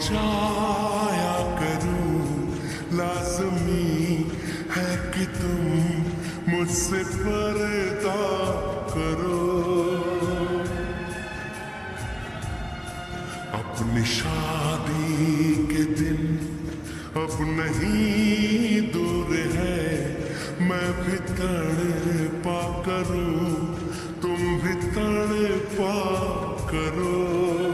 जाया करूँ। लाजमी है कि तुम मुझसे पर्दा करो। अपनी शादी के दिन अब नहीं दूर है। मैं भी करूँ Guru.